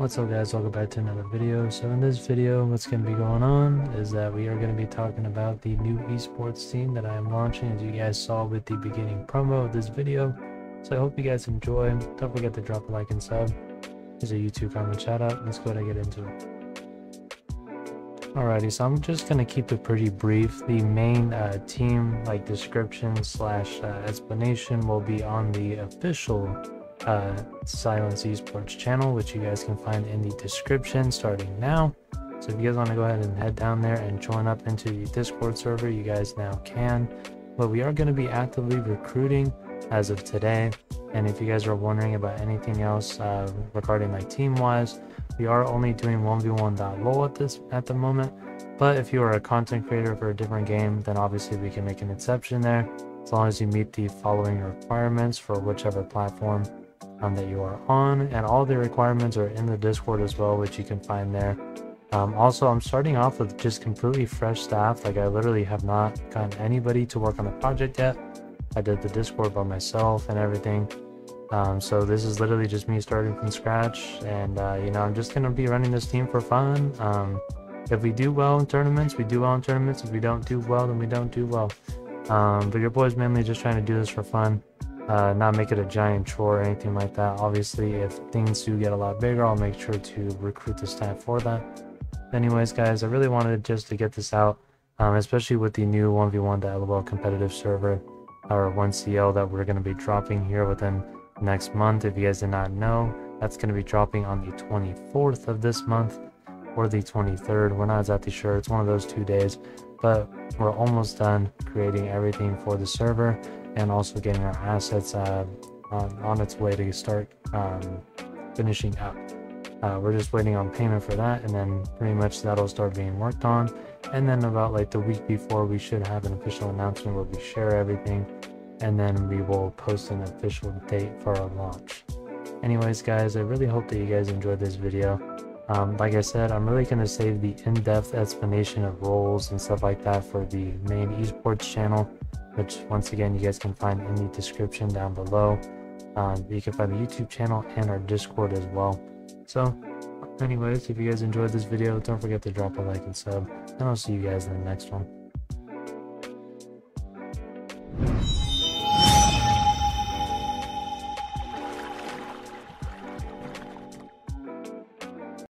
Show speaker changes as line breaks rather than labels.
What's up guys, welcome back to another video. So in this video, what's going to be going on is that we are going to be talking about the new esports team that I am launching as you guys saw with the beginning promo of this video. So I hope you guys enjoy. Don't forget to drop a like and sub. Here's a YouTube comment shout out. Let's go ahead and get into it. Alrighty, so I'm just going to keep it pretty brief. The main uh, team like description slash uh, explanation will be on the official uh, Silence Esports channel, which you guys can find in the description starting now. So if you guys want to go ahead and head down there and join up into the Discord server, you guys now can. But we are going to be actively recruiting as of today. And if you guys are wondering about anything else uh, regarding like team wise, we are only doing 1v1.lol at this at the moment. But if you are a content creator for a different game, then obviously we can make an exception there as long as you meet the following requirements for whichever platform um, that you are on and all the requirements are in the discord as well which you can find there. Um, also i'm starting off with just completely fresh staff. Like i literally have not gotten anybody to work on the project yet. I did the discord by myself and everything. Um, so this is literally just me starting from scratch and uh, you know i'm just to be running this team for fun. Um, if we do well in tournaments we do well in tournaments. If we don't do well then we don't do well. Um, but your boy's mainly just trying to do this for fun uh, not make it a giant chore or anything like that. Obviously, if things do get a lot bigger, I'll make sure to recruit the staff for that. Anyways, guys, I really wanted just to get this out, um, especially with the new 1v1.lol competitive server, or 1CL that we're going to be dropping here within next month. If you guys did not know, that's going to be dropping on the 24th of this month or the 23rd. We're not exactly sure. It's one of those two days, but we're almost done creating everything for the server and also getting our assets uh, on, on, its way to start um, finishing up. Uh, we're just waiting on payment for that, and then pretty much that'll start being worked on. And then about like the week before, we should have an official announcement where we share everything, and then we will post an official date for our launch. Anyways, guys, I really hope that you guys enjoyed this video. Um, like I said, I'm really going to save the in-depth explanation of roles and stuff like that for the main esports channel which once again you guys can find in the description down below. Um, you can find the YouTube channel and our Discord as well. So, anyways, if you guys enjoyed this video, don't forget to drop a like and sub, and I'll see you guys in the next one.